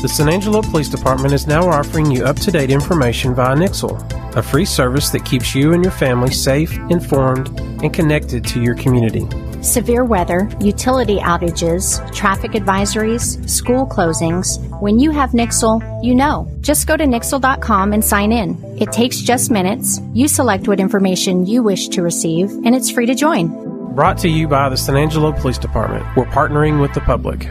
The San Angelo Police Department is now offering you up to date information via Nixle, a free service that keeps you and your family safe, informed, and connected to your community. Severe weather, utility outages, traffic advisories, school closings. When you have Nixle, you know. Just go to nixle.com and sign in. It takes just minutes. You select what information you wish to receive, and it's free to join. Brought to you by the San Angelo Police Department. We're partnering with the public.